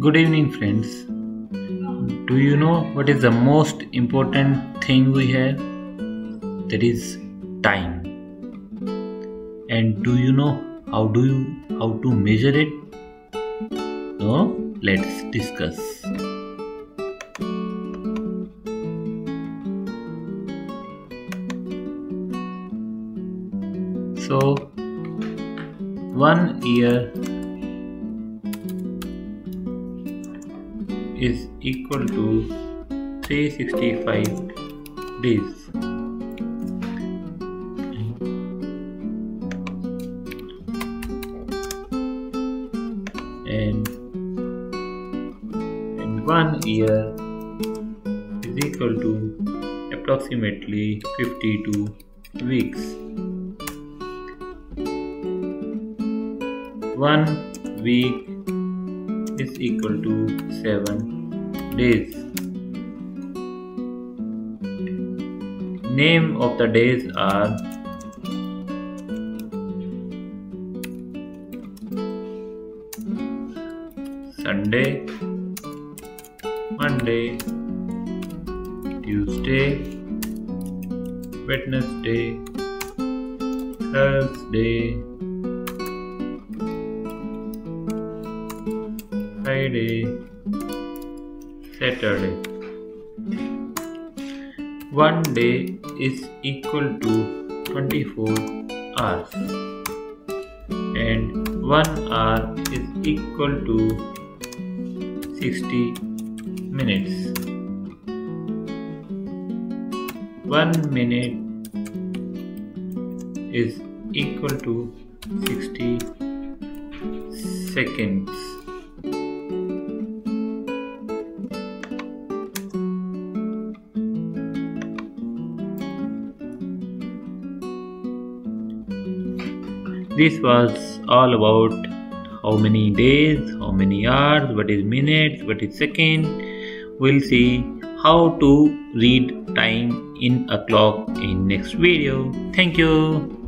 Good evening, friends. Do you know what is the most important thing we have? That is time. And do you know how do you how to measure it? No, let's discuss. So, one year is equal to 365 days. And, and one year is equal to approximately 52 weeks. One week is equal to 7 days. Name of the days are Sunday, Monday, Tuesday, Wednesday, Thursday, Friday, Saturday. One day is equal to 24 hours and one hour is equal to 60 minutes. One minute is equal to 60 seconds. This was all about how many days, how many hours, what is minutes, what is second. We'll see how to read time in a clock in next video. Thank you.